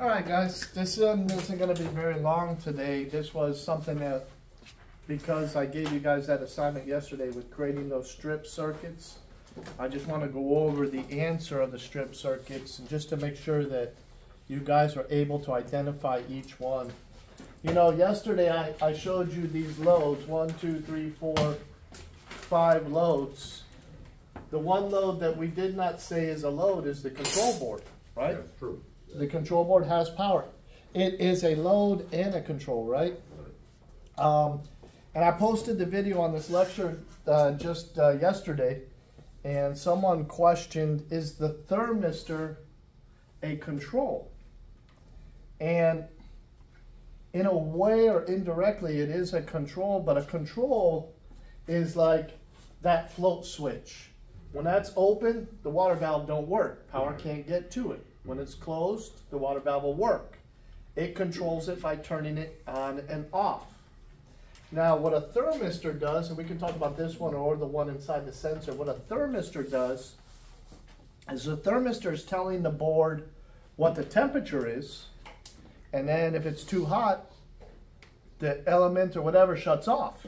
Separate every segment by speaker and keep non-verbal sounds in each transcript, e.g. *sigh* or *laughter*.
Speaker 1: All right, guys, this isn't gonna be very long today. This was something that, because I gave you guys that assignment yesterday with creating those strip circuits, I just wanna go over the answer of the strip circuits, and just to make sure that you guys are able to identify each one. You know, yesterday I, I showed you these loads, one, two, three, four, five loads. The one load that we did not say is a load is the control board, right?
Speaker 2: That's true.
Speaker 1: The control board has power. It is a load and a control, right? Um, and I posted the video on this lecture uh, just uh, yesterday, and someone questioned, is the thermistor a control? And in a way or indirectly, it is a control, but a control is like that float switch. When that's open, the water valve don't work. Power can't get to it. When it's closed, the water valve will work. It controls it by turning it on and off. Now, what a thermistor does, and we can talk about this one or the one inside the sensor, what a thermistor does is the thermistor is telling the board what the temperature is, and then if it's too hot, the element or whatever shuts off.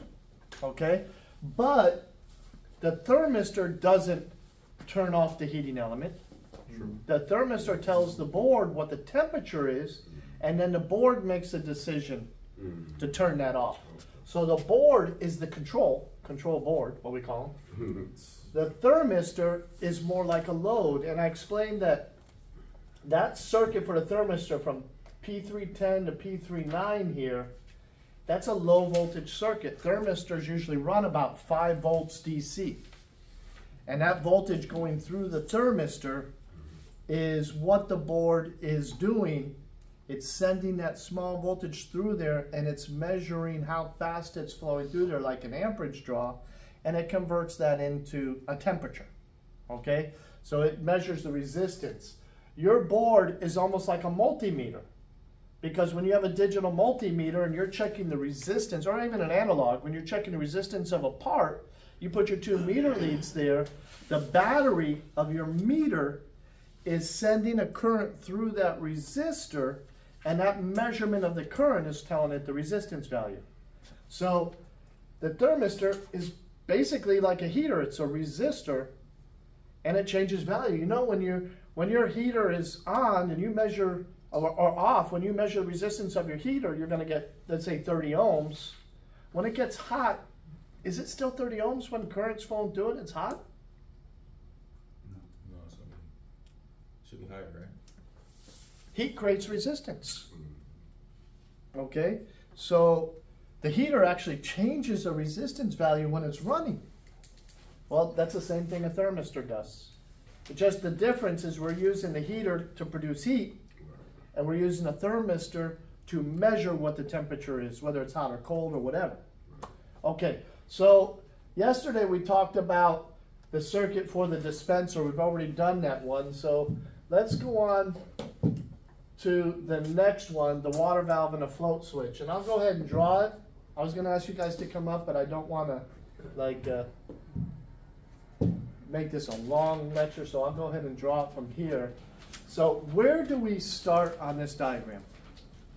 Speaker 1: Okay? But the thermistor doesn't turn off the heating element. The thermistor tells the board what the temperature is, and then the board makes a decision mm. to turn that off. So the board is the control, control board, what we call them. *laughs* The thermistor is more like a load, and I explained that that circuit for the thermistor from P310 to P39 here, that's a low voltage circuit. Thermistors usually run about 5 volts DC. And that voltage going through the thermistor is what the board is doing. It's sending that small voltage through there and it's measuring how fast it's flowing through there like an amperage draw and it converts that into a temperature. Okay? So it measures the resistance. Your board is almost like a multimeter because when you have a digital multimeter and you're checking the resistance or even an analog, when you're checking the resistance of a part, you put your two meter leads there, the battery of your meter is sending a current through that resistor, and that measurement of the current is telling it the resistance value. So the thermistor is basically like a heater. It's a resistor, and it changes value. You know when you when your heater is on and you measure or, or off, when you measure the resistance of your heater, you're going to get let's say 30 ohms. When it gets hot, is it still 30 ohms when current's flowing through it? It's hot.
Speaker 3: No, it's gonna be, should be higher, right?
Speaker 1: heat creates resistance. Mm-hmm. Okay, so the heater actually changes the resistance value when it's running. Well, that's the same thing a thermistor does. But just the difference is we're using the heater to produce heat, and we're using a thermistor to measure what the temperature is, whether it's hot or cold or whatever. Okay, so yesterday we talked about the circuit for the dispenser. We've already done that one, so let's go on to the next one, the water valve and a float switch. And I'll go ahead and draw it. I was gonna ask you guys to come up, but I don't wanna like uh, make this a long lecture, so I'll go ahead and draw it from here. So where do we start on this diagram?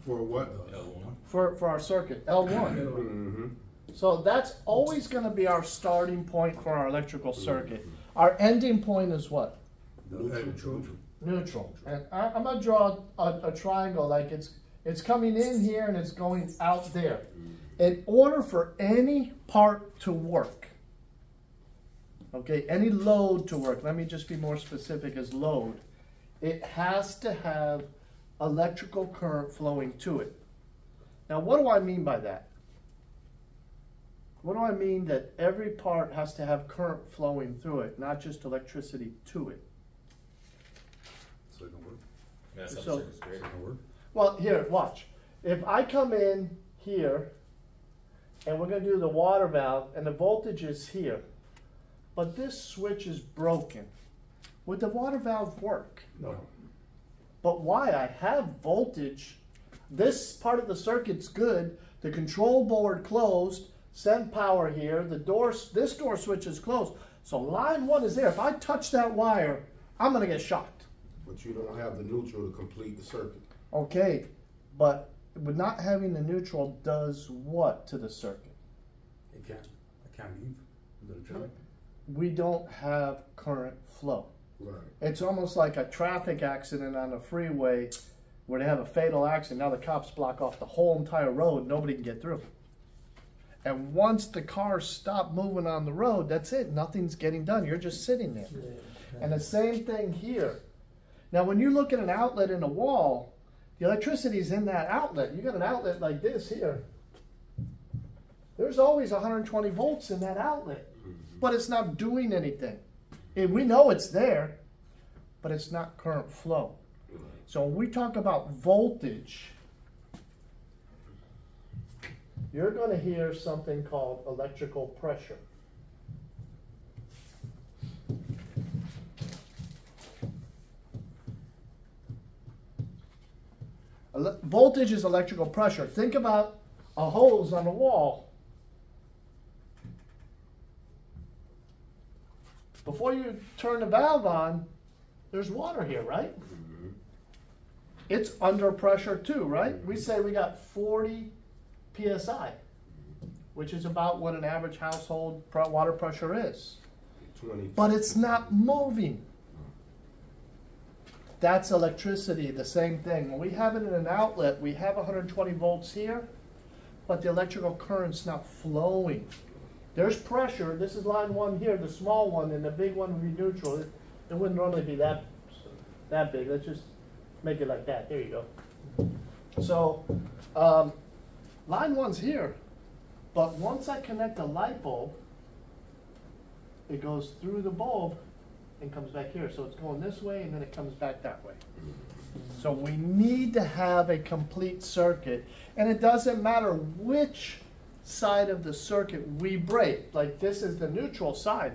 Speaker 2: For what?
Speaker 3: L one.
Speaker 1: For, for our circuit, L1.
Speaker 2: Mm-hmm.
Speaker 1: So that's always gonna be our starting point for our electrical circuit. Our ending point is what?
Speaker 2: Neutral.
Speaker 1: Neutral. And I, I'm gonna draw a, a triangle like it's it's coming in here and it's going out there. Mm. In order for any part to work, okay, any load to work, let me just be more specific as load, it has to have electrical current flowing to it. Now, what do I mean by that? What do I mean that every part has to have current flowing through it, not just electricity to it?
Speaker 2: So it can work.
Speaker 3: Yeah,
Speaker 1: So-
Speaker 3: upstairs, great.
Speaker 2: It can.
Speaker 1: Well, here, watch. If I come in here and we're going to do the water valve and the voltage is here, but this switch is broken, would the water valve work?
Speaker 2: No.
Speaker 1: But why? I have voltage. This part of the circuit's good. The control board closed. Send power here. The door, this door switch is closed. So line one is there. If I touch that wire, I'm going to get shocked.
Speaker 2: But you don't have the neutral to complete the circuit.
Speaker 1: Okay, but with not having the neutral does what to the circuit?
Speaker 2: It can't, it can't leave. Hmm.
Speaker 1: We don't have current flow.
Speaker 2: Right.
Speaker 1: It's almost like a traffic accident on a freeway where they have a fatal accident. Now the cops block off the whole entire road, nobody can get through. And once the cars stop moving on the road, that's it. Nothing's getting done. You're just sitting there. And the same thing here. Now, when you look at an outlet in a wall, the electricity is in that outlet. You got an outlet like this here. There's always 120 volts in that outlet, mm-hmm. but it's not doing anything. And we know it's there, but it's not current flow. So when we talk about voltage, you're going to hear something called electrical pressure. Voltage is electrical pressure. Think about a hose on a wall. Before you turn the valve on, there's water here, right? Mm-hmm. It's under pressure too, right? We mm-hmm. say we got 40 psi, which is about what an average household water pressure is.
Speaker 2: Twenty.
Speaker 1: But it's not moving. That's electricity, the same thing. When we have it in an outlet, we have 120 volts here, but the electrical current's not flowing. There's pressure. This is line one here, the small one, and the big one would be neutral. It, it wouldn't normally be that that big. Let's just make it like that. There you go. So, um, line one's here, but once I connect a light bulb, it goes through the bulb and comes back here. So it's going this way and then it comes back that way. Mm-hmm. So we need to have a complete circuit. And it doesn't matter which side of the circuit we break. Like this is the neutral side.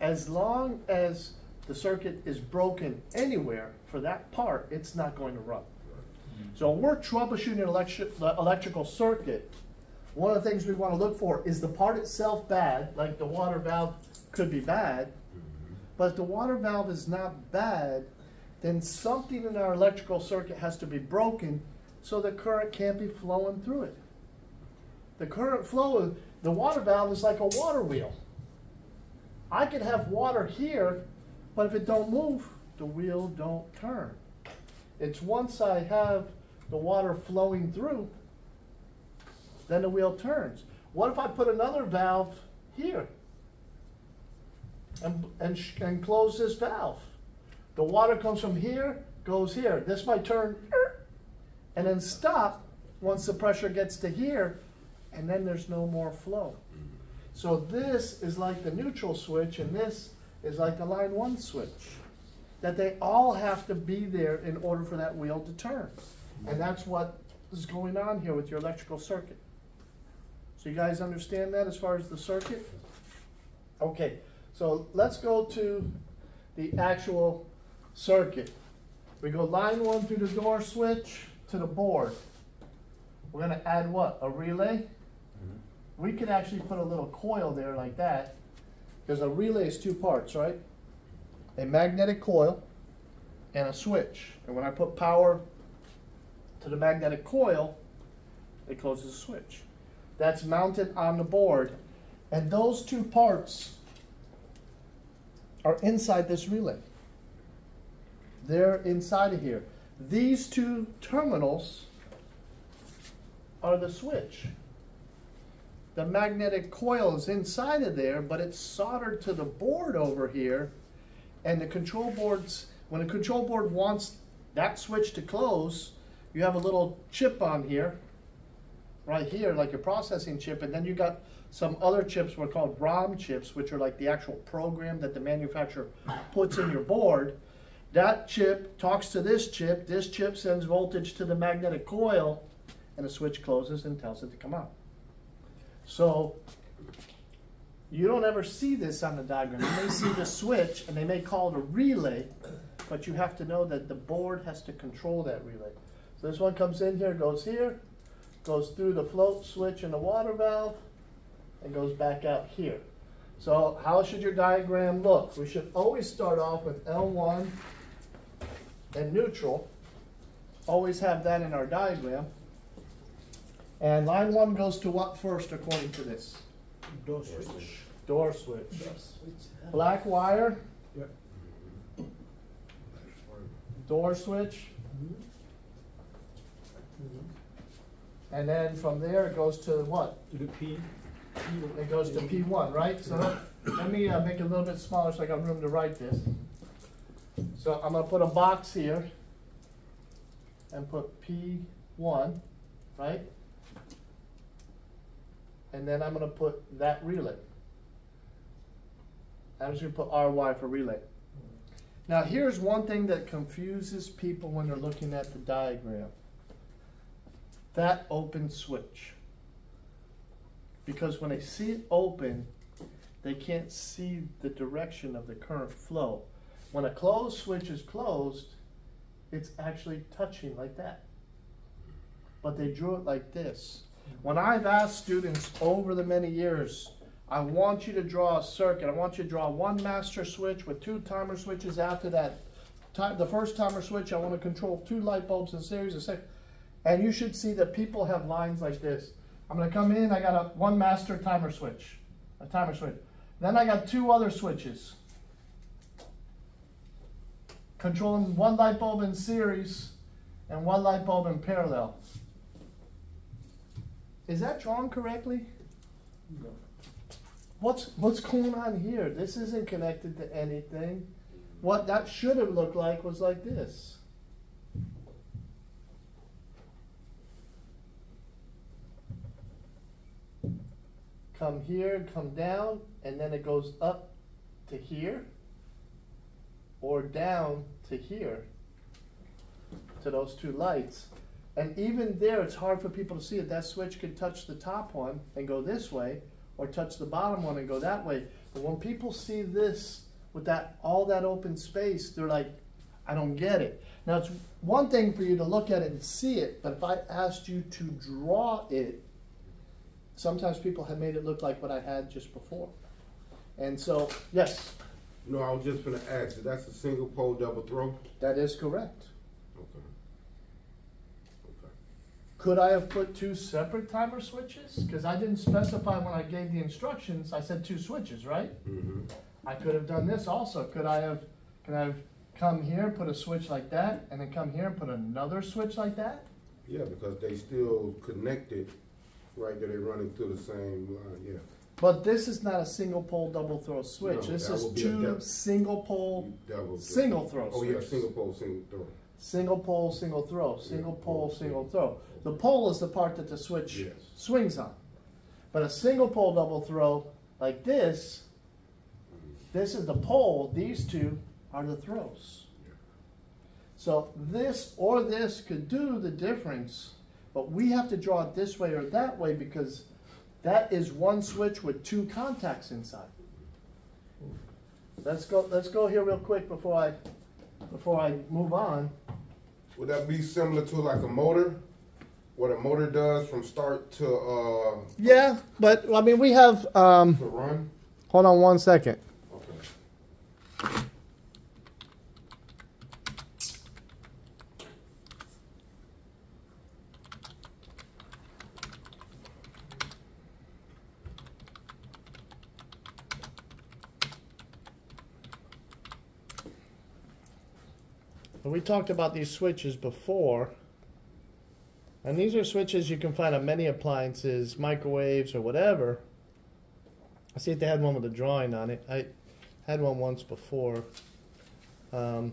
Speaker 1: As long as the circuit is broken anywhere for that part, it's not going to run. Mm-hmm. So when we're troubleshooting an electric, electrical circuit, one of the things we want to look for is the part itself bad, like the water valve could be bad, but if the water valve is not bad, then something in our electrical circuit has to be broken so the current can't be flowing through it. The current flow, of the water valve is like a water wheel. I could have water here, but if it don't move, the wheel don't turn. It's once I have the water flowing through, then the wheel turns. What if I put another valve here and, and, and close this valve? The water comes from here, goes here. This might turn and then stop once the pressure gets to here, and then there's no more flow. So this is like the neutral switch, and this is like the line one switch. That they all have to be there in order for that wheel to turn. And that's what is going on here with your electrical circuit. So you guys understand that as far as the circuit? Okay, so let's go to the actual circuit. We go line one through the door switch to the board. We're gonna add what, a relay? Mm-hmm. We could actually put a little coil there like that, because a relay is two parts, right? A magnetic coil and a switch. And when I put power to the magnetic coil, it closes the switch. That's mounted on the board. And those two parts are inside this relay. They're inside of here. These two terminals are the switch. The magnetic coil is inside of there, but it's soldered to the board over here. And the control boards, when the control board wants that switch to close, you have a little chip on here, right here, like a processing chip, and then you got some other chips were called ROM chips, which are like the actual program that the manufacturer puts in your board. That chip talks to this chip, this chip sends voltage to the magnetic coil, and the switch closes and tells it to come out. So you don't ever see this on the diagram. You may see the switch, and they may call it a relay, but you have to know that the board has to control that relay. So this one comes in here, goes here, goes through the float switch and the water valve, and goes back out here. So how should your diagram look? We should always start off with L1 and neutral. always have that in our diagram. And line one goes to what first according to this?
Speaker 4: Door
Speaker 3: switch.
Speaker 4: switch.
Speaker 1: Door switch.
Speaker 4: Door switch.
Speaker 1: Black wire,
Speaker 4: Yep.
Speaker 1: door switch, mm-hmm. Mm-hmm. and then from there it goes to what?
Speaker 4: To the P.
Speaker 1: It goes to P one, right? So let, me uh, make it a little bit smaller so I got room to write this. So I'm gonna put a box here and put P one, right? And then I'm gonna put that relay. I'm just gonna put RY for relay. Now here's one thing that confuses people when they're looking at the diagram. That open switch because when they see it open, they can't see the direction of the current flow. When a closed switch is closed, it's actually touching like that. But they drew it like this. When I've asked students over the many years, I want you to draw a circuit. I want you to draw one master switch with two timer switches after that. The first timer switch, I want to control two light bulbs in series. And you should see that people have lines like this. I'm gonna come in, I got a one master timer switch, a timer switch. Then I got two other switches. Controlling one light bulb in series and one light bulb in parallel. Is that drawn correctly?
Speaker 4: No.
Speaker 1: What's, what's going on here? This isn't connected to anything. What that should have looked like was like this. Come here, come down, and then it goes up to here or down to here to those two lights. And even there, it's hard for people to see it. That switch could touch the top one and go this way, or touch the bottom one and go that way. But when people see this with that all that open space, they're like, I don't get it. Now it's one thing for you to look at it and see it, but if I asked you to draw it, sometimes people have made it look like what I had just before. And so, yes,
Speaker 5: No, I was just gonna ask, you, that's a single pole double throw?
Speaker 1: that is correct.
Speaker 5: Okay. Okay.
Speaker 1: Could I have put two separate timer switches? Because I didn't specify when I gave the instructions, I said two switches, right?
Speaker 5: Mm-hmm.
Speaker 1: I could have done this also. Could I have, could I have come here, put a switch like that, and then come here and put another switch like that?
Speaker 5: Yeah, because they still connected, right, there, they running through the same line, yeah.
Speaker 1: But this is not a single pole double throw switch.
Speaker 5: No,
Speaker 1: This
Speaker 5: that
Speaker 1: is
Speaker 5: would be a
Speaker 1: two single pole,
Speaker 5: Double throw.
Speaker 1: single throw
Speaker 5: Oh, yeah,
Speaker 1: switches.
Speaker 5: single pole, single throw.
Speaker 1: Single pole, single throw, single pole, single throw. The pole is the part that the switch
Speaker 5: Yes.
Speaker 1: swings on. But a single pole double throw like this, this is the pole, these two are the throws.
Speaker 5: Yeah.
Speaker 1: So this or this could do the difference, but we have to draw it this way or that way because that is one switch with two contacts inside. Let's go, let's go here real quick before I, before I move on.
Speaker 5: Would that be similar to like a motor? What a motor does from start to, uh,
Speaker 1: Yeah, but I mean, we have, um,
Speaker 5: to run?
Speaker 1: hold on one second. Talked about these switches before. And these are switches you can find on many appliances, microwaves or whatever. I see if they had one with a drawing on it. I had one once before. Um,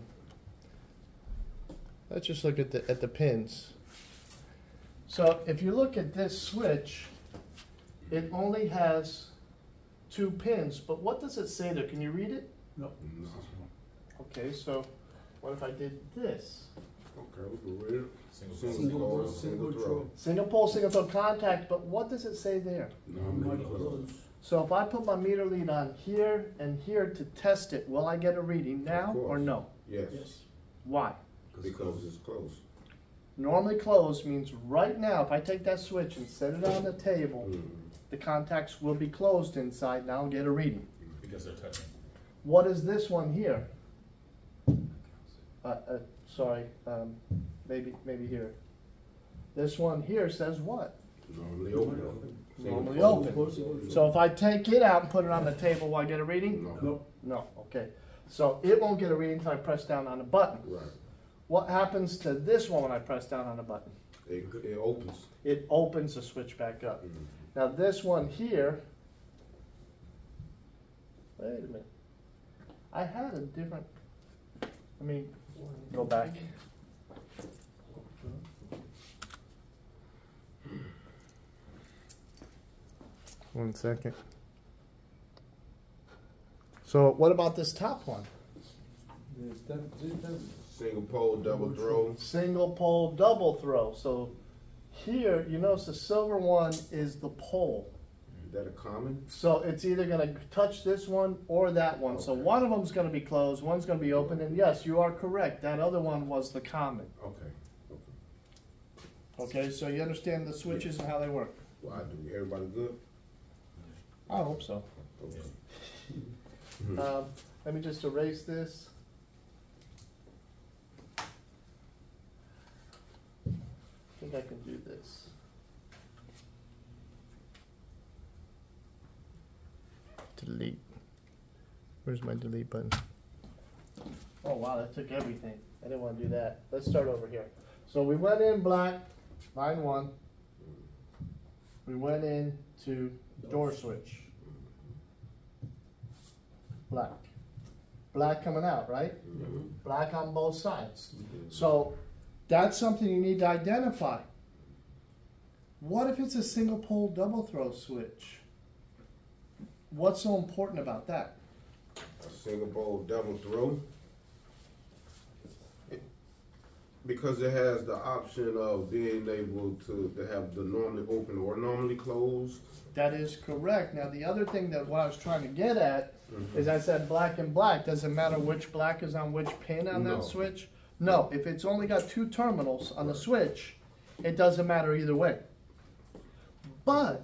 Speaker 1: let's just look at the at the pins. So if you look at this switch, it only has two pins. But what does it say there? Can you read it?
Speaker 4: No.
Speaker 5: No.
Speaker 1: Okay, so what if I did this?
Speaker 5: Okay, we can it.
Speaker 3: Single
Speaker 5: Single
Speaker 3: pole.
Speaker 4: Single
Speaker 5: pole,
Speaker 4: throw,
Speaker 5: single
Speaker 4: single
Speaker 5: throw.
Speaker 4: throw.
Speaker 1: Single pole, single throw contact, but what does it say there?
Speaker 4: Not close.
Speaker 1: So if I put my meter lead on here and here to test it, will I get a reading now or no?
Speaker 5: Yes,
Speaker 4: Yes.
Speaker 1: Why?
Speaker 5: because it's close.
Speaker 1: Normally closed means right now, if I take that switch and set it on the table,
Speaker 5: Mhm.
Speaker 1: the contacts will be closed inside and I'll get a reading.
Speaker 3: Because they're touching.
Speaker 1: What is this one here? Uh, uh, sorry, um, maybe, maybe here. This one here says what?
Speaker 5: Normally open.
Speaker 1: Normally open. So if I take it out and put it on the table, will I get a reading?
Speaker 5: No.
Speaker 2: Nope.
Speaker 1: No, okay. So it won't get a reading until I press down on the button.
Speaker 5: Right.
Speaker 1: What happens to this one when I press down on the button?
Speaker 5: It, it opens.
Speaker 1: It opens the switch back up.
Speaker 5: Mhm.
Speaker 1: Now this one here, wait a minute. I had a different, let me go back. One second. So what about this top one?
Speaker 4: This time, this time,
Speaker 5: Single pole, double throw.
Speaker 1: Single pole, double throw. So here, you notice the silver one is the pole.
Speaker 5: Is that a common?
Speaker 1: So it's either gonna touch this one or that one. So one of them's gonna be closed, one's gonna be open, and yes, you are correct. That other one was the common.
Speaker 5: Okay.
Speaker 1: Okay, Okay, so you understand the switches and how they work?
Speaker 5: Well, I do. Everybody good?
Speaker 1: I hope so.
Speaker 5: Okay. *laughs*
Speaker 1: Um, let me just erase this. I think I can do this. Delete. Where's my delete button? Oh wow, that took everything. I didn't want to do that. Let's start over here. So we went in black, line one. We went in to door switch. Black. Black coming out, right?
Speaker 5: Mhm.
Speaker 1: Black on both sides. So that's something you need to identify. What if it's a single pole double throw switch? What's so important about that?
Speaker 5: A single pole, double throw. Because it has the option of being able to, to have the normally open or normally closed.
Speaker 1: That is correct. Now, the other thing that what I was trying to get at
Speaker 5: Mhm.
Speaker 1: is I said black and black. Doesn't matter which black is on which pin on
Speaker 5: No.
Speaker 1: that switch. No, if it's only got two terminals on the switch, it doesn't matter either way. But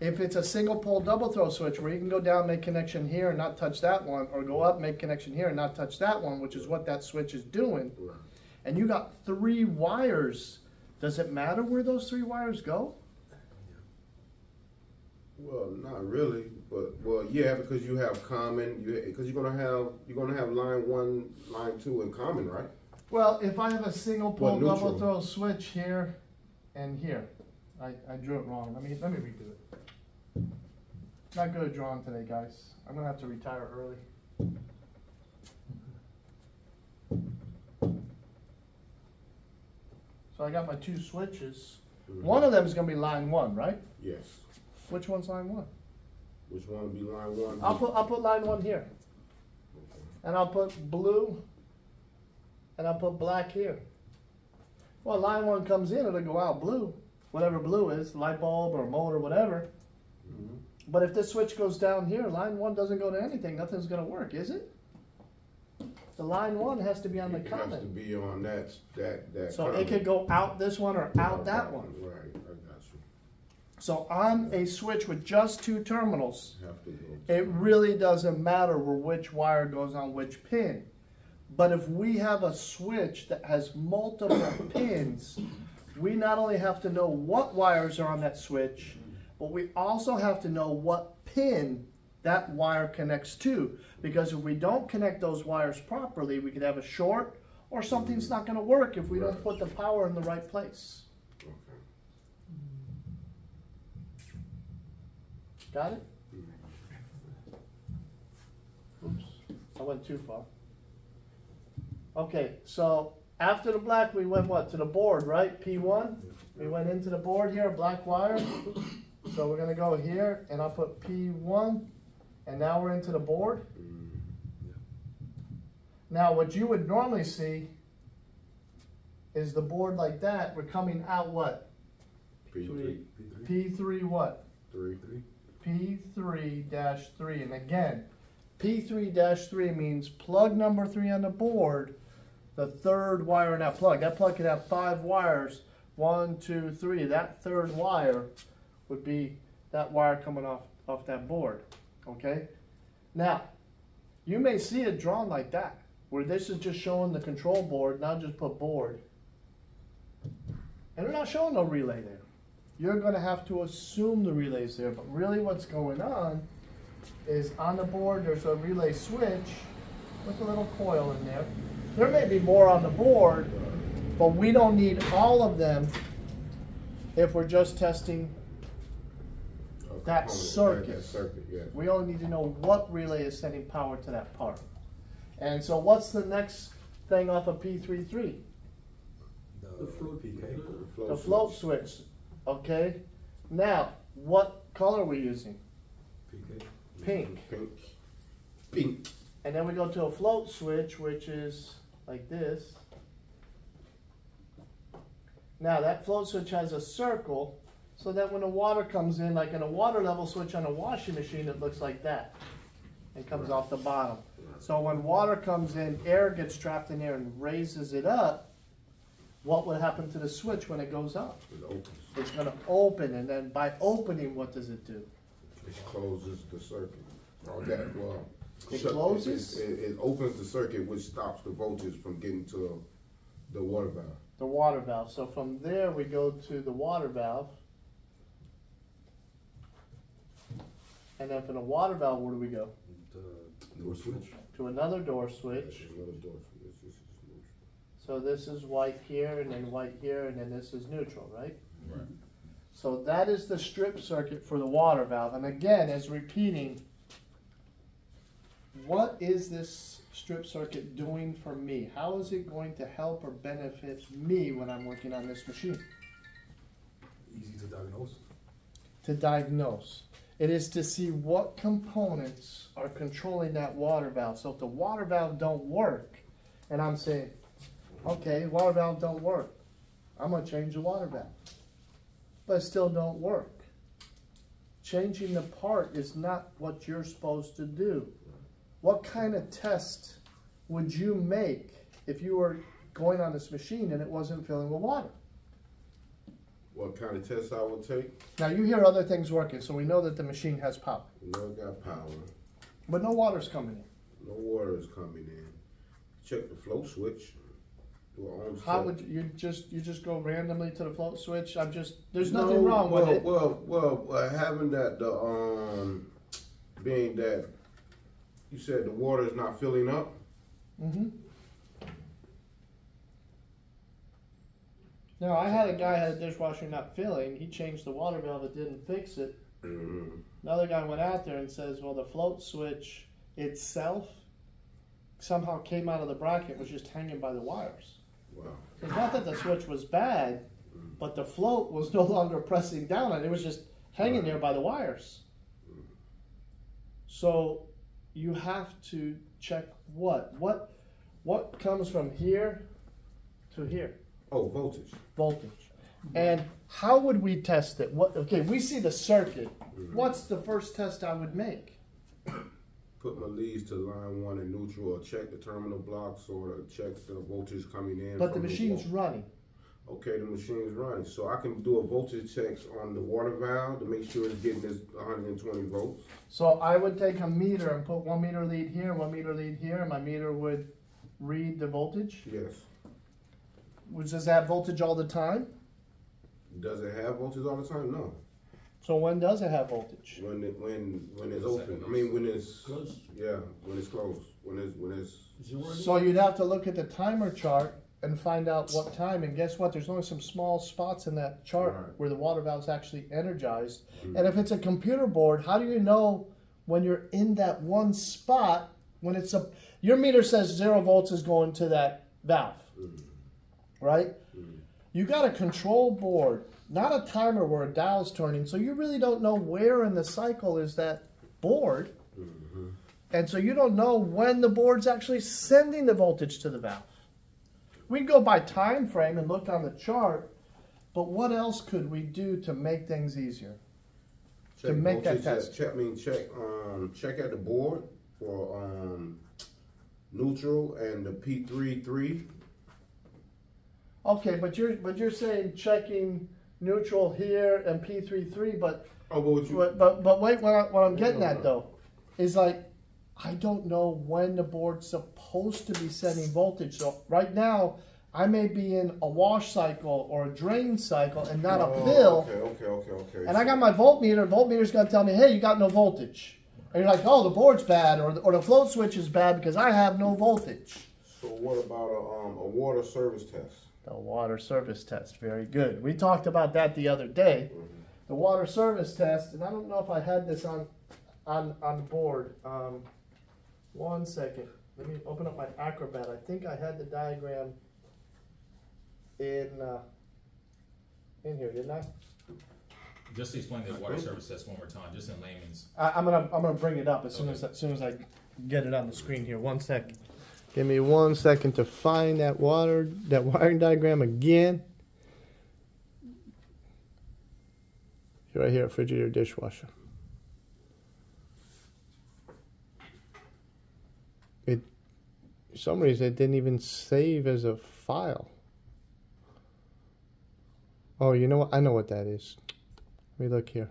Speaker 1: if it's a single pole double throw switch where you can go down, make connection here and not touch that one, or go up, make connection here and not touch that one, which is what that switch is doing,
Speaker 5: Right.
Speaker 1: and you got three wires, does it matter where those three wires go?
Speaker 5: Well, not really, but well, yeah, because you have common, you because you're gonna have you're gonna have line one, line two in common, right?
Speaker 1: Well, if I have a single pole double throw switch here and here, I, I drew it wrong. Let me let me redo it. Not good at drawing today, guys. I'm gonna have to retire early. So I got my two switches. One of them is gonna be line one, right?
Speaker 5: Yes.
Speaker 1: Which one's line one?
Speaker 5: Which one would be line one?
Speaker 1: I'll put I'll put line one here,
Speaker 5: Okay.
Speaker 1: and I'll put blue, and I'll put black here. Well, line one comes in, it'll go out blue, whatever blue is, light bulb or motor, or
Speaker 5: whatever.
Speaker 1: But if this switch goes down here, line one doesn't go to anything. Nothing's gonna work, is it? The line one has to be on the
Speaker 5: It has to
Speaker 1: common,
Speaker 5: be on that that that.
Speaker 1: so it could go out this one or out that one.
Speaker 5: Right, I got you.
Speaker 1: So on a switch with just two terminals,
Speaker 5: Have to go.
Speaker 1: It really doesn't matter where which wire goes on which pin. But if we have a switch that has multiple pins, we not only have to know what wires are on that switch, but we also have to know what pin that wire connects to. Because if we don't connect those wires properly, we could have a short or something's not going to work if we don't put the power in the right place.
Speaker 5: Okay.
Speaker 1: Got it? Mm. Oops, I went too far. Okay, so after the black, we went what, to the board, right? P1? We went into the board here, black wire. So we're gonna go here, and I'll put P1, and now we're into the board.
Speaker 5: Mm.
Speaker 1: Now, what you would normally see is the board like that, we're coming out what?
Speaker 5: P three.
Speaker 1: P3 what?
Speaker 5: Three.
Speaker 1: P three dash three, and again, P three dash three means plug number three on the board, the third wire in that plug. That plug could have five wires, one, two, three. That third wire would be that wire coming off, off that board, okay? Now, you may see it drawn like that, where this is just showing the control board, not just put board. And they're not showing no relay there. You're gonna have to assume the relay's there, but really what's going on is on the board, there's a relay switch with a little coil in there. There may be more on the board, but we don't need all of them if we're just testing That circuit.
Speaker 5: That circuit, yeah.
Speaker 1: We only need to know what relay is sending power to that part. And so what's the next thing off of P33?
Speaker 2: The float PK.
Speaker 1: The float switch, okay? Now, what color are we using?
Speaker 2: PK.
Speaker 1: Pink.
Speaker 5: Pink. Pink.
Speaker 1: And then we go to a float switch, which is like this. Now that float switch has a circle, so that when the water comes in, like in a water level switch on a washing machine, it looks like that. And comes off the bottom. So when water comes in, air gets trapped in there and raises it up. What would happen to the switch when it goes up?
Speaker 5: It opens.
Speaker 1: It's gonna open, and then by opening, what does it do?
Speaker 5: It closes the circuit. Or that, well.
Speaker 1: It
Speaker 5: shut-
Speaker 1: closes?
Speaker 5: It, it opens the circuit, which stops the voltage from getting to the water valve.
Speaker 1: The water valve. So from there, we go to the water valve. And then from the water valve, where do we go?
Speaker 2: The door switch.
Speaker 1: To another door switch.
Speaker 5: another door switch. This is.
Speaker 1: So this is white here, and then white here, and then this is neutral, right?
Speaker 3: Right.
Speaker 1: So that is the strip circuit for the water valve. And again, as repeating, what is this strip circuit doing for me? How is it going to help or benefit me when I'm working on this machine?
Speaker 2: Easy to diagnose.
Speaker 1: To diagnose. It is to see what components are controlling that water valve. So if the water valve don't work, and I'm saying, okay, water valve don't work, I'm gonna change the water valve. But still don't work. Changing the part is not what you're supposed to do. What kind of test would you make if you were going on this machine and it wasn't filling with water?
Speaker 5: What kind of test I will take?
Speaker 1: Now you hear other things working, so we know that the machine has power.
Speaker 5: You know, it got power.
Speaker 1: But no water's coming in.
Speaker 5: No water is coming in. Check the float switch. Do our own
Speaker 1: How would you, you just you just go randomly to the float switch? I'm just there's
Speaker 5: No,
Speaker 1: nothing wrong
Speaker 5: well,
Speaker 1: with it.
Speaker 5: Well, well, uh, having that the um, being that you said the water is not filling up.
Speaker 1: hmm Now I had a guy had a dishwasher not filling. He changed the water valve. It didn't fix it.
Speaker 5: Mm-hmm.
Speaker 1: Another guy went out there and says, "Well, the float switch itself somehow came out of the bracket, was just hanging by the wires."
Speaker 5: Wow.
Speaker 1: It's not that the switch was bad, but the float was *laughs* no longer pressing down on it. It was just hanging there by the wires. So you have to check what? What what comes from here to here?
Speaker 5: Oh, voltage.
Speaker 1: Voltage. And how would we test it? What okay, we see the circuit. What's the first test I would make? *coughs*
Speaker 5: Put my leads to line one and neutral, or check the terminal blocks, or check the voltage coming in.
Speaker 1: But the machine's
Speaker 5: wall.
Speaker 1: running.
Speaker 5: Okay, the machine's running, so I can do a voltage check on the water valve to make sure it's getting this 120 volts.
Speaker 1: So I would take a meter and put one meter lead here, one meter lead here, and my meter would read the voltage.
Speaker 5: Yes.
Speaker 1: Does this have voltage all the time?
Speaker 5: Does it have voltage all the time? No.
Speaker 1: So when does it have voltage?
Speaker 5: When it when when it's open. I mean when it's
Speaker 4: Close.
Speaker 5: yeah when it's closed. When it's when it's
Speaker 4: Is it working?
Speaker 1: So you'd have to look at the timer chart and find out what time. And guess what? There's only some small spots in that chart
Speaker 5: Right.
Speaker 1: where the water valve's actually energized.
Speaker 5: Mhm.
Speaker 1: And if it's a computer board, how do you know when you're in that one spot when it's a your meter says zero volts is going to that valve,
Speaker 5: Mhm.
Speaker 1: Right?
Speaker 5: Mhm.
Speaker 1: You got a control board, not a timer where a dial's turning, so you really don't know where in the cycle is that board.
Speaker 5: Mhm.
Speaker 1: And so you don't know when the board's actually sending the voltage to the valve. We go by time frame and look on the chart, but what else could we do to make things easier?
Speaker 5: check
Speaker 1: make that test.
Speaker 5: Check I mean check um check at the board for um neutral and the P three three.
Speaker 1: Okay, but you're but you're saying checking neutral here and P33, but
Speaker 5: Oh, but what you
Speaker 1: but but, but wait, what, I, what I'm getting at though is like I don't know when the board's supposed to be sending voltage. So right now I may be in a wash cycle or a drain cycle and not a
Speaker 5: Oh,
Speaker 1: fill.
Speaker 5: Okay, okay, okay, okay.
Speaker 1: And I got my voltmeter. Voltmeter's going to tell me, hey, you got no voltage. And you're like, oh, the board's bad or the, or the float switch is bad because I have no voltage.
Speaker 5: So what about a, um, a water service test?
Speaker 1: The water service test, very good. We talked about that the other day. The water service test, and I don't know if I had this on on on board. Um, one second, let me open up my Acrobat. I think I had the diagram in uh, in here, didn't I?
Speaker 3: Just to explain the water service test one more time, just in layman's.
Speaker 1: I I'm gonna I'm gonna bring it up as soon as as soon as I get it on the screen here. One sec. Give me one second to find that water that wiring diagram again. Right here, refrigerator, dishwasher. It, for some reason, it didn't even save as a file. Oh, you know what? I know what that is. Let me look here.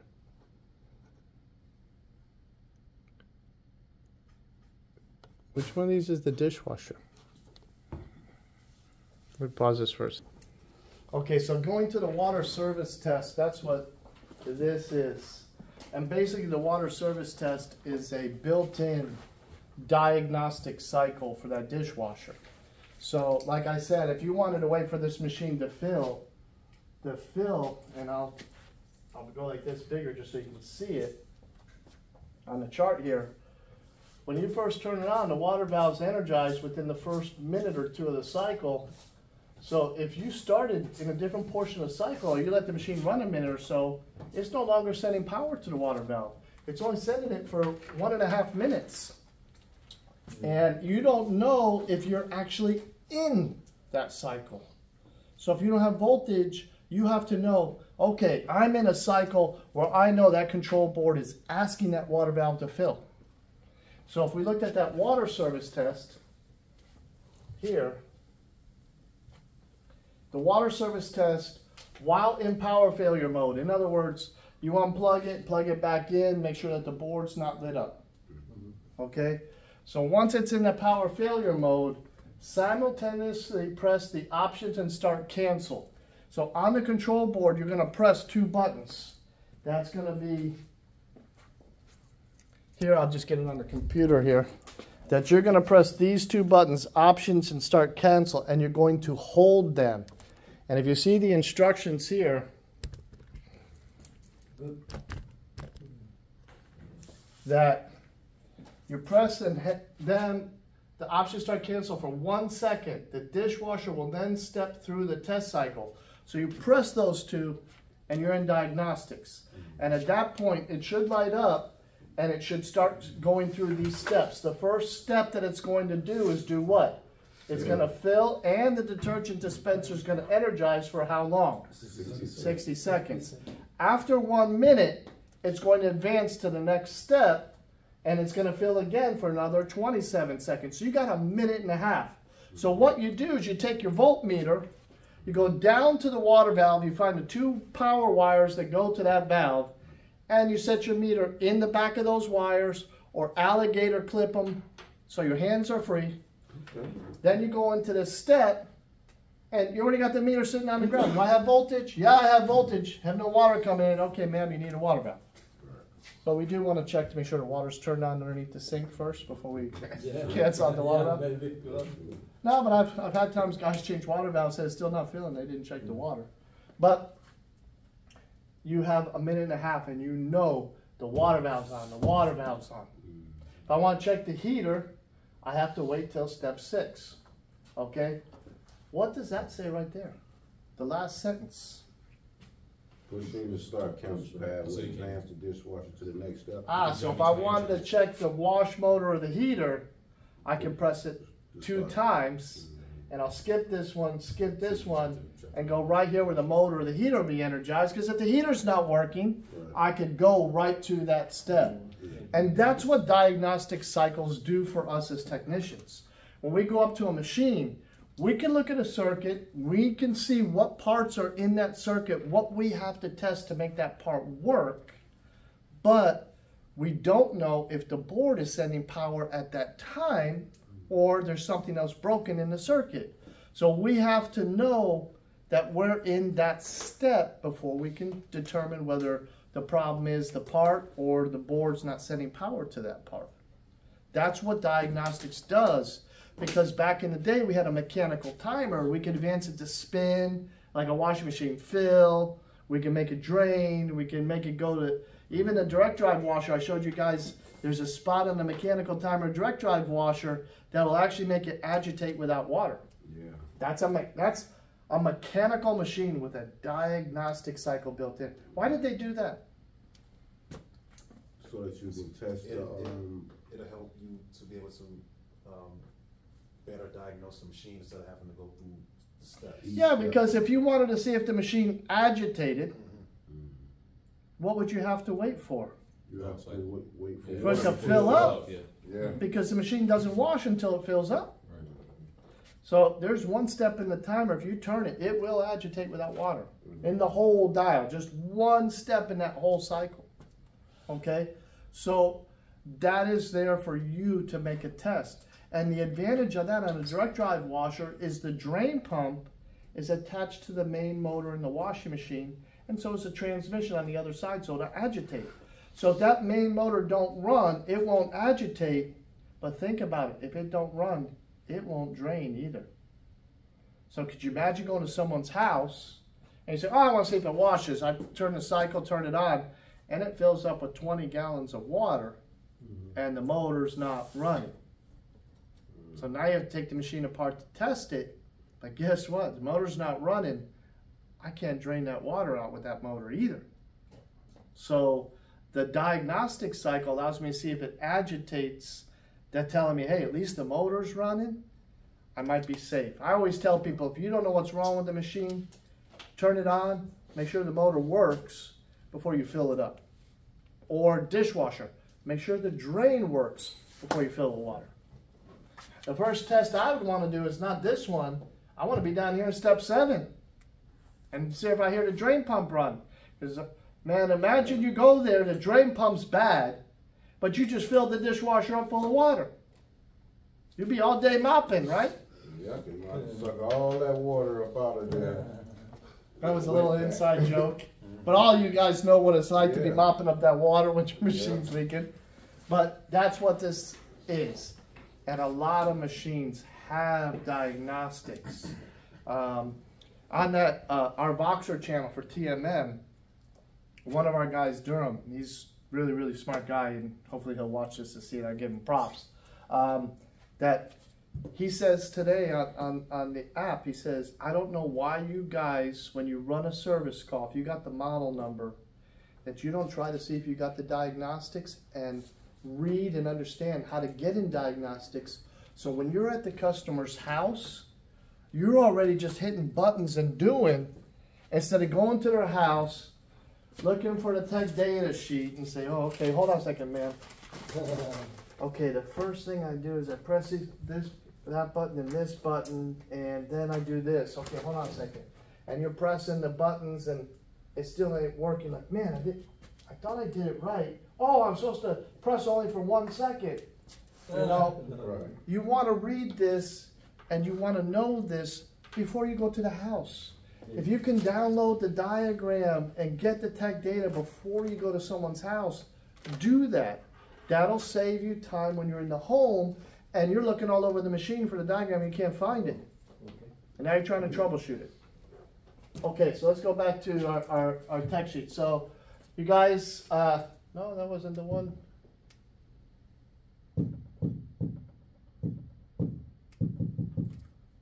Speaker 1: Which one of these is the dishwasher? Let me pause this first. Okay, so going to the water service test, that's what this is. And basically, the water service test is a built in diagnostic cycle for that dishwasher. So, like I said, if you wanted to wait for this machine to fill, the fill, and I'll, I'll go like this bigger just so you can see it on the chart here. When you first turn it on, the water valve's energized within the first minute or two of the cycle. So if you started in a different portion of the cycle, you let the machine run a minute or so, it's no longer sending power to the water valve. It's only sending it for one and a half minutes. And you don't know if you're actually in that cycle. So if you don't have voltage, you have to know, okay, I'm in a cycle where I know that control board is asking that water valve to fill. So if we looked at that water service test here, the water service test while in power failure mode. In other words, you unplug it, plug it back in, make sure that the board's not lit up. Mm-hmm. Okay? So once it's in the power failure mode, simultaneously press the options and start cancel. So on the control board, you're going to press two buttons. That's going to be here, I'll just get it on the computer here. That you're going to press these two buttons, options and start cancel, and you're going to hold them. And if you see the instructions here, that you press and then the options start cancel for one second. The dishwasher will then step through the test cycle. So you press those two and you're in diagnostics. And at that point, it should light up and it should start going through these steps. The first step that it's going to do is do what? It's going to fill and the detergent dispenser is going to energize for how long? 60 seconds. After one minute, it's going to advance to the next step and it's going to fill again for another 27 seconds. So you got a minute and a half. So what you do is you take your voltmeter, you go down to the water valve, you find the two power wires that go to that valve, and you set your meter in the back of those wires or alligator clip them so your hands are free. Okay. Then you go into the step and you already got the meter sitting on the ground. Do I have voltage? Yeah, I have voltage. Have no water coming in. Okay, ma'am, you need a water valve. But we do want to check to make sure the water's turned on underneath the sink first before we yeah. cancel on the water valve. No, but I've, I've had times guys change water valves, said it's still not filling. They didn't check the water. But you have a minute and a half and you know the water valve's on, the water valve's on. If I want to check the heater, I have to wait till step six. Okay? What does that say right there? The last sentence.
Speaker 5: Pushing the start cancel pad will advance the dishwasher to the next step.
Speaker 1: Ah, so if I wanted to check the wash motor or the heater, I can press it two times and I'll skip this one, skip this one, and go right here where the motor or the heater will be energized. Because if the heater's not working, I could go right to that step. And that's what diagnostic cycles do for us as technicians. When we go up to a machine, we can look at a circuit, we can see what parts are in that circuit, what we have to test to make that part work, but we don't know if the board is sending power at that time or there's something else broken in the circuit. So we have to know that we're in that step before we can determine whether the problem is the part or the board's not sending power to that part. That's what diagnostics does. Because back in the day, we had a mechanical timer. We could advance it to spin, like a washing machine fill. We can make it drain. We can make it go to even a direct drive washer. I showed you guys there's a spot on the mechanical timer direct drive washer that will actually make it agitate without water.
Speaker 5: Yeah.
Speaker 1: That's a me- that's a mechanical machine with a diagnostic cycle built in. Why did they do that?
Speaker 5: So that you can test
Speaker 6: It-
Speaker 5: the,
Speaker 6: it-
Speaker 5: um,
Speaker 6: It'll help you to be able to, um, better diagnose the machine instead of having to go through the steps.
Speaker 1: Yeah, because if you wanted to see if the machine agitated,
Speaker 6: Mhm.
Speaker 1: what would you have to wait for?
Speaker 5: You have to wait, wait for.
Speaker 3: Yeah.
Speaker 1: For it to fill up?
Speaker 3: Yeah.
Speaker 5: Yeah.
Speaker 1: Because the machine doesn't wash until it fills up.
Speaker 3: Right.
Speaker 1: So there's one step in the timer. If you turn it, it will agitate without water mm-hmm. in the whole dial. Just one step in that whole cycle. Okay? So that is there for you to make a test. And the advantage of that on a direct drive washer is the drain pump is attached to the main motor in the washing machine, and so is the transmission on the other side, so to agitate. So if that main motor don't run, it won't agitate. But think about it, if it don't run, it won't drain either. So could you imagine going to someone's house and you say, "Oh, I want to see if it washes." I turn the cycle, turn it on, and it fills up with 20 gallons of water, mm-hmm. and the motor's not running. So now you have to take the machine apart to test it. But guess what? The motor's not running. I can't drain that water out with that motor either. So the diagnostic cycle allows me to see if it agitates. That telling me, hey, at least the motor's running. I might be safe. I always tell people if you don't know what's wrong with the machine, turn it on, make sure the motor works before you fill it up. Or dishwasher, make sure the drain works before you fill the water. The first test I would want to do is not this one. I want to be down here in step seven and see if I hear the drain pump run. Because, man, imagine you go there, the drain pump's bad, but you just filled the dishwasher up full of water. You'd be all day mopping, right?
Speaker 5: Yeah, I can suck all that water up out of there.
Speaker 1: That was a little inside joke. But all you guys know what it's like to be mopping up that water when your machine's leaking. But that's what this is. And a lot of machines have diagnostics. Um, on that, uh, our Voxer channel for TMM, one of our guys, Durham, he's really, really smart guy, and hopefully he'll watch this to see it. I give him props. Um, that he says today on, on, on the app, he says, I don't know why you guys, when you run a service call, if you got the model number, that you don't try to see if you got the diagnostics and read and understand how to get in diagnostics. So when you're at the customer's house, you're already just hitting buttons and doing instead of going to their house, looking for the tech data sheet and say, oh, okay, hold on a second, man. *laughs* Okay, the first thing I do is I press this, that button and this button, and then I do this. Okay, hold on a second. And you're pressing the buttons and it still ain't working. Like, man, I did, I thought I did it right. Oh, I'm supposed to press only for one second. You know,
Speaker 5: Right.
Speaker 1: you want to read this and you want to know this before you go to the house. If you can download the diagram and get the tech data before you go to someone's house, do that. That'll save you time when you're in the home and you're looking all over the machine for the diagram and you can't find it. And now you're trying to troubleshoot it. Okay, so let's go back to our, our, our tech sheet. So, you guys, uh, no, that wasn't the one.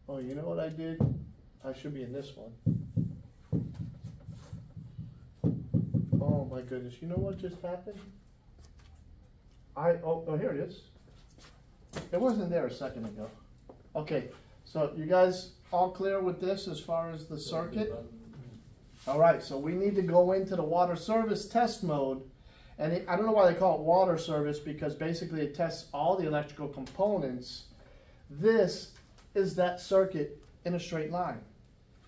Speaker 1: Oh, you know what I did? I should be in this one. Oh my goodness, you know what just happened? I, oh, oh, here it is. It wasn't there a second ago. Okay, so you guys all clear with this as far as the circuit? All right, so we need to go into the water service test mode. And it, I don't know why they call it water service because basically it tests all the electrical components. This is that circuit in a straight line.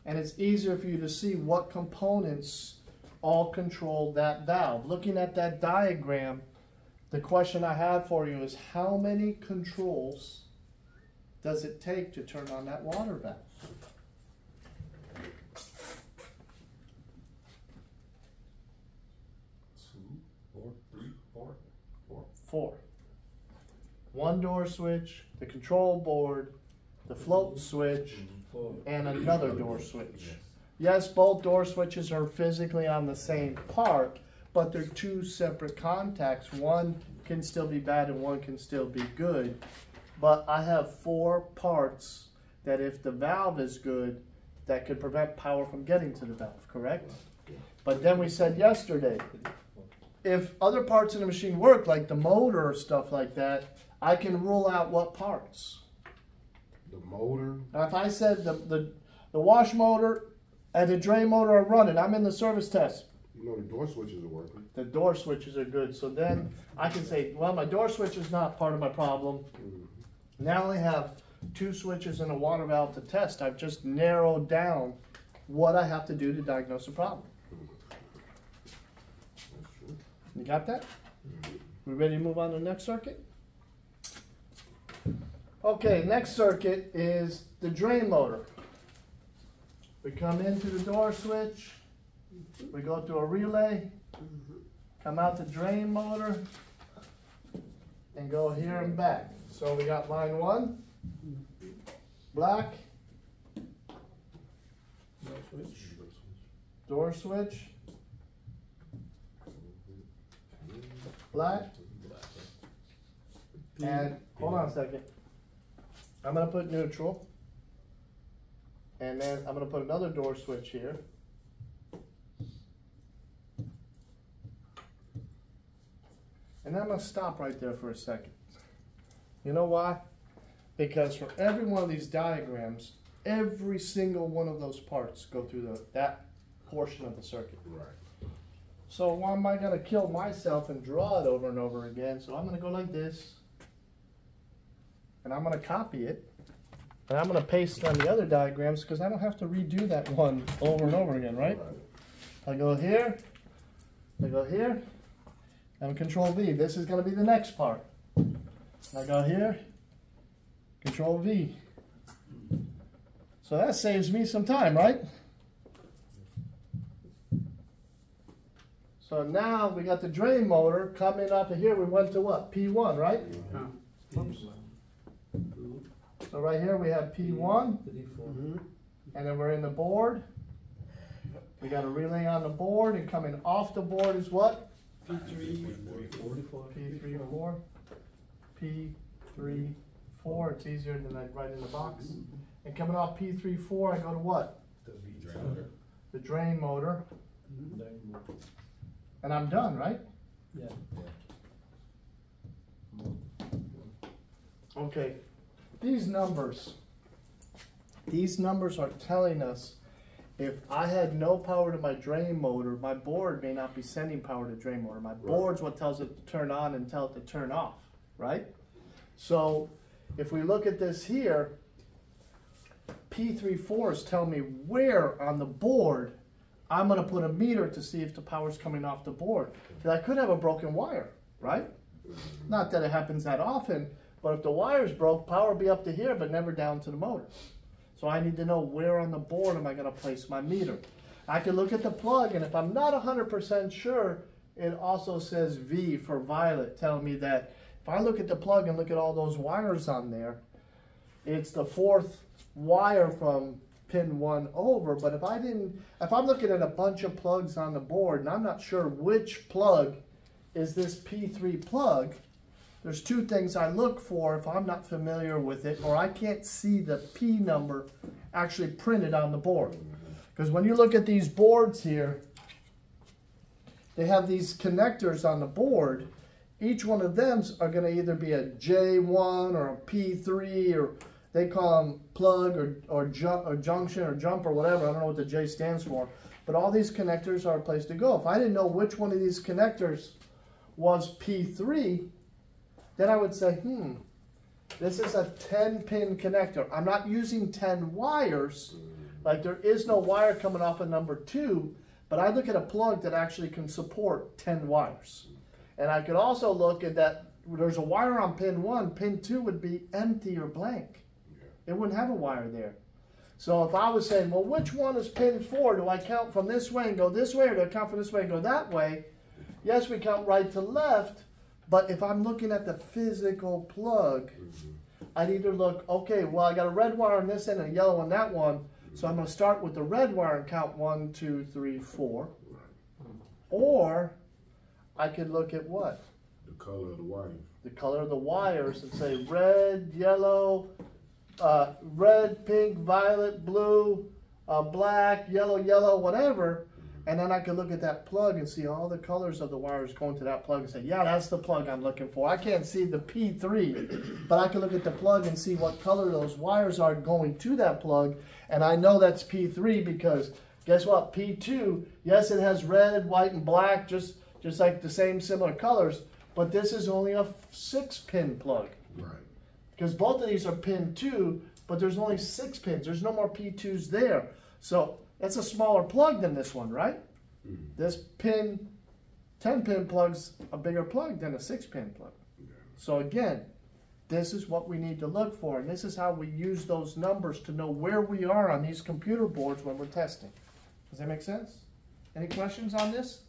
Speaker 1: And it's easier for you to see what components all control that valve. Looking at that diagram, the question I have for you is how many controls does it take to turn on that water valve?
Speaker 6: Two, four, three, four, four.
Speaker 1: Four. One door switch, the control board, the float switch, and another door switch. Yes, both door switches are physically on the same part, but they're two separate contacts. One can still be bad and one can still be good. But I have four parts that if the valve is good, that could prevent power from getting to the valve, correct? But then we said yesterday, if other parts of the machine work, like the motor or stuff like that, I can rule out what parts.
Speaker 5: The motor,
Speaker 1: Now, if I said the, the, the wash motor and the drain motor are running, I'm in the service test.
Speaker 5: you know, the door switches are working.
Speaker 1: The door switches are good. So then mm-hmm. I can say, well, my door switch is not part of my problem. Mm-hmm. Now I only have two switches and a water valve to test. I've just narrowed down what I have to do to diagnose the problem.
Speaker 5: True.
Speaker 1: You got that? We ready to move on to the next circuit? Okay, next circuit is the drain motor. We come into the door switch, we go through a relay, come out the drain motor, and go here and back. So we got line one, black, door switch, black, And hold on a second. I'm gonna put neutral. And then I'm gonna put another door switch here. And then I'm gonna stop right there for a second. You know why? Because for every one of these diagrams, every single one of those parts go through the, that portion of the circuit.
Speaker 5: Right.
Speaker 1: So why am I gonna kill myself and draw it over and over again? So I'm gonna go like this. And I'm gonna copy it. And I'm gonna paste on the other diagrams because I don't have to redo that one over and over again, right? I go here, I go here, and control V. This is gonna be the next part. I go here, control V. So that saves me some time, right? So now we got the drain motor coming off of here. We went to what? P1, right? Oops. So right here we have P1,
Speaker 4: Three, four.
Speaker 1: and then we're in the board. We got a relay on the board, and coming off the board is what?
Speaker 4: Three, forty-four.
Speaker 1: P3, 4. P3, 4. It's easier than I write in the box. And coming off P3, 4, I go to what?
Speaker 3: The Drain motor.
Speaker 1: The drain motor, mm-hmm.
Speaker 4: Nine,
Speaker 1: and I'm done, right?
Speaker 4: yeah.
Speaker 1: Okay, these numbers, these numbers are telling us if I had no power to my drain motor, my board may not be sending power to drain motor. My board's what tells it to turn on and tell it to turn off, right? So if we look at this here, P34s tell me where on the board I'm gonna put a meter to see if the power's coming off the board. 'Cause I could have a broken wire, right? Not that it happens that often, but if the wire's broke, power will be up to here, but never down to the motor. So I need to know where on the board am I gonna place my meter. I can look at the plug, and if I'm not hundred percent sure, it also says V for violet, telling me that if I look at the plug and look at all those wires on there, it's the fourth wire from pin one over, but if I didn't, if I'm looking at a bunch of plugs on the board and I'm not sure which plug is this P3 plug, there's two things I look for if I'm not familiar with it or I can't see the P number actually printed on the board. Because when you look at these boards here, they have these connectors on the board. Each one of them are going to either be a J1 or a P3 or they call them plug or, or, ju or junction or jump or whatever. I don't know what the J stands for. But all these connectors are a place to go. If I didn't know which one of these connectors was P3, then I would say, hmm, this is a 10 pin connector. I'm not using 10 wires. Like there is no wire coming off of number two, but I look at a plug that actually can support 10 wires. And I could also look at that, there's a wire on pin one, pin two would be empty or blank. It wouldn't have a wire there. So if I was saying, well, which one is pin four? Do I count from this way and go this way, or do I count from this way and go that way? Yes, we count right to left, but if I'm looking at the physical plug, I'd either look, okay, well, I got a red wire on this end and a yellow on that one, so I'm gonna start with the red wire and count one, two, three, four. Or I could look at what?
Speaker 5: The color of the wires.
Speaker 1: the color of the wires and say red, yellow, uh, red, pink, violet, blue, uh, black, yellow, yellow, whatever. And then I could look at that plug and see all the colors of the wires going to that plug and say, yeah, that's the plug I'm looking for. I can't see the P3, *clears throat* but I can look at the plug and see what color those wires are going to that plug. And I know that's P3 because guess what? P2, yes, it has red, white, and black, just, just like the same similar colors, but this is only a six pin plug.
Speaker 5: Right.
Speaker 1: Because both of these are pin two, but there's only six pins. There's no more P2s there. So that's a smaller plug than this one, right? Mm-hmm. This pin, 10 pin plug's a bigger plug than a six pin plug. So again, this is what we need to look for, and this is how we use those numbers to know where we are on these computer boards when we're testing. Does that make sense? Any questions on this?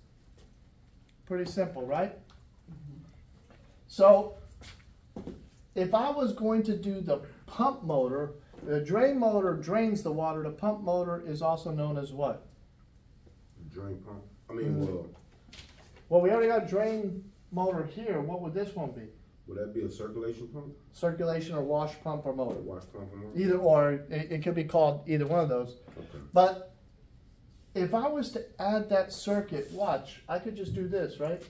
Speaker 1: Pretty simple, right? Mm-hmm. So, if I was going to do the pump motor, the drain motor drains the water, the pump motor is also known as what?
Speaker 5: Drain pump. I mean, mm. well,
Speaker 1: Well, we already got drain motor here, what would this one be?
Speaker 5: would that be a circulation pump?
Speaker 1: Circulation or wash pump or
Speaker 5: Or
Speaker 1: motor?
Speaker 5: wash pump? or what?
Speaker 1: Either or, it, it could be called either one of those.
Speaker 5: Okay.
Speaker 1: But if I was to add that circuit, watch, I could just do this, right?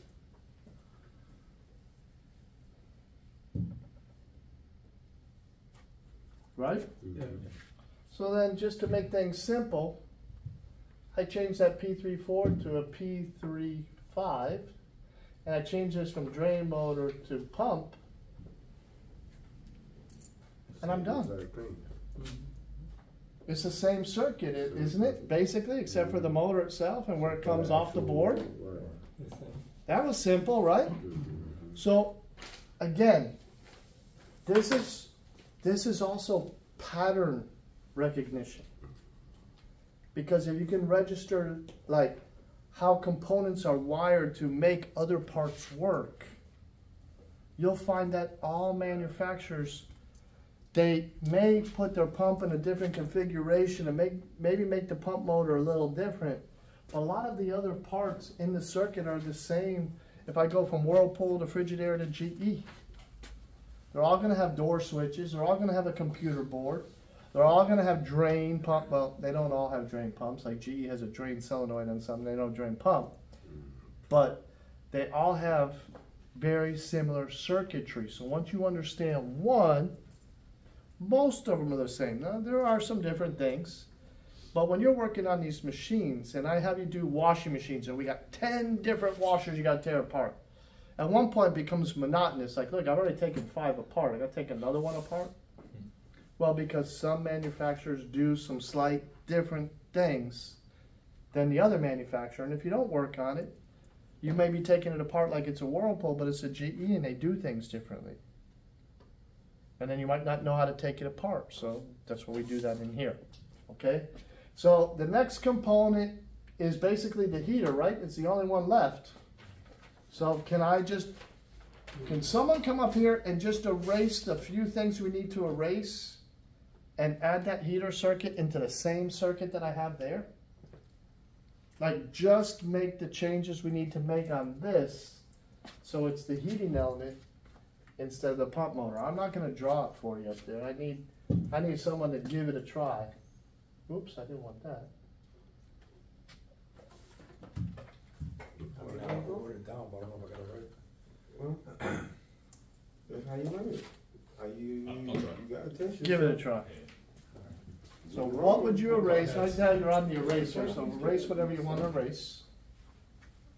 Speaker 1: Right?
Speaker 2: Yeah.
Speaker 1: So then, just to make things simple, I change that P34 to a P35, and I change this from drain motor to pump, and I'm done.
Speaker 5: Exact thing. Mm-hmm.
Speaker 1: It's the same circuit, isn't it? Basically, except for the motor itself and where it comes off the board. That was simple, right? So, again, this is this is also pattern recognition. Because if you can register like how components are wired to make other parts work, you'll find that all manufacturers they may put their pump in a different configuration and make maybe make the pump motor a little different. But a lot of the other parts in the circuit are the same. If I go from Whirlpool to Frigidaire to GE, they're all going to have door switches. They're all going to have a computer board. They're all going to have drain pump. Well, they don't all have drain pumps. Like GE has a drain solenoid on some. They don't drain pump, but they all have very similar circuitry. So once you understand one, most of them are the same. Now, there are some different things, but when you're working on these machines, and I have you do washing machines, and we got 10 different washers you got to tear apart. At one point, becomes monotonous. Like, look, I've already taken five apart. I got to take another one apart. Well, because some manufacturers do some slight different things than the other manufacturer, and if you don't work on it, you may be taking it apart like it's a Whirlpool, but it's a GE, and they do things differently and then you might not know how to take it apart. So that's why we do that in here. Okay? So the next component is basically the heater, right? It's the only one left. So can I just, can someone come up here and just erase the few things we need to erase and add that heater circuit into the same circuit that I have there? Like just make the changes we need to make on this so it's the heating element instead of the pump motor. I'm not gonna draw it for you up there. I need, I need someone to give it a try. Oops, I didn't want that.
Speaker 6: I wrote it down, but I don't know if I got it right. *coughs*
Speaker 5: That's how you learn it. How you,
Speaker 3: I'll- I'll try.
Speaker 5: you got attention.
Speaker 1: Give it a try. So what would you erase? Right now you're on the eraser, so erase whatever you want to erase.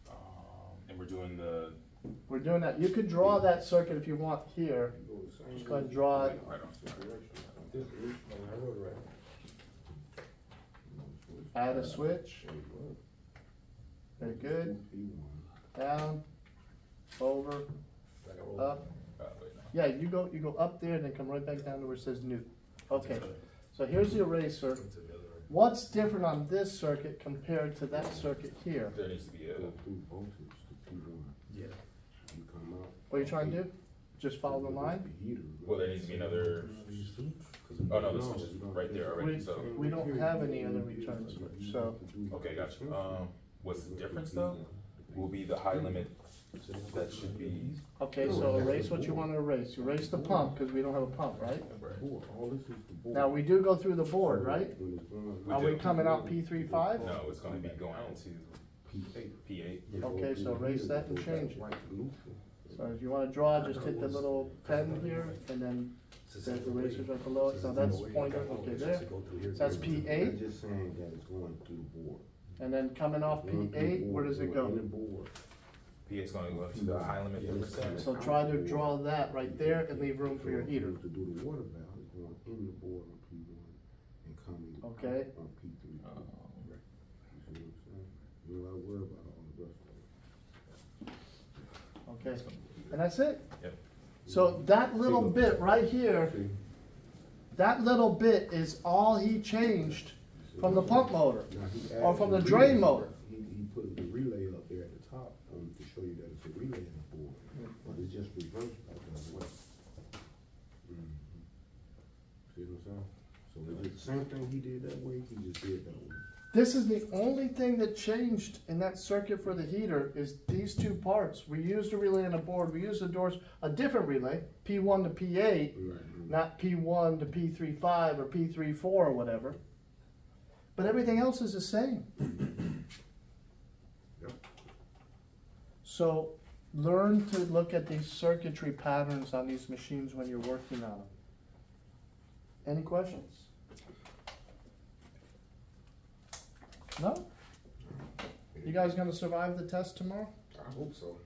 Speaker 3: Um, and we're doing the,
Speaker 1: We're doing that. You could draw that circuit if you want here. Just go ahead and draw it.
Speaker 3: right on.
Speaker 6: This, no, I wrote it right.
Speaker 1: Add a switch. Very good. Down, over,
Speaker 6: Like I wrote-
Speaker 1: up.
Speaker 3: Uh, wait, no.
Speaker 1: Yeah, you go, you go up there and then come right back down to where it says new. Okay. So here's the eraser. What's different on this circuit compared to that circuit here?
Speaker 3: There needs to be a,
Speaker 5: voltage to P one.
Speaker 2: Yeah.
Speaker 5: You come out.
Speaker 1: What are you trying to do? Just follow the line?
Speaker 3: Well, there needs to be another, oh no, the switch is right there already,
Speaker 1: We,
Speaker 3: so,
Speaker 1: we don't have any other return switch, so,
Speaker 3: okay, gotcha. Um, what's the difference though? Will be the high limit, that should be,
Speaker 1: okay, so erase what you wanna erase. Erase the pump, cause we don't have a pump, right?
Speaker 5: Board, all this is the board.
Speaker 1: Now, we do go through the board, right?
Speaker 5: When it's going
Speaker 3: We
Speaker 1: Are we
Speaker 3: do.
Speaker 1: coming out P three five?
Speaker 3: no, it's gonna be going to
Speaker 5: P eight.
Speaker 3: P eight.
Speaker 1: Okay, so erase that and change it. So if you wanna draw, just hit the little pen here, and then the eraser's right below it, so that's pointer, okay, there. That's P
Speaker 5: I'm
Speaker 1: eight,
Speaker 5: just saying that it's going through the board.
Speaker 1: And then coming off P
Speaker 5: Going through the
Speaker 1: eight, where does it
Speaker 5: going in the
Speaker 1: go?
Speaker 5: board.
Speaker 3: P eight's gonna go to the high limit thermostat.
Speaker 1: So try to draw that right there and leave room for your
Speaker 5: So,
Speaker 1: heater.
Speaker 5: To do the water valve, it's going in the board on P one and coming out
Speaker 1: Okay.
Speaker 5: on P three.
Speaker 3: Oh.
Speaker 5: You see what I'm saying? You don't worry about all the rest of it.
Speaker 1: Okay, and that's it.
Speaker 3: Yep.
Speaker 1: So that little bit right here, that little bit is all he changed from the pump motor.
Speaker 5: Now,
Speaker 1: Or from the
Speaker 5: relay.
Speaker 1: drain motor.
Speaker 5: He, he put the relay up there at the top, um, to show you that it's a relay in the board, but it's just reversed back the other way. Mhm. See what I'm saying? So it's the same thing he did that way, he just did that way.
Speaker 1: This is the only thing that changed in that circuit for the heater is these two parts. We used a relay on the board, we used the doors, a different relay, P one to P eight,
Speaker 5: Right, right.
Speaker 1: not P one to P three five or P three four or whatever. But everything else is the same. *coughs*
Speaker 5: Yep.
Speaker 1: So learn to look at these circuitry patterns on these machines when you're working on them. Any questions? No? You guys gonna survive the test tomorrow?
Speaker 5: I hope so.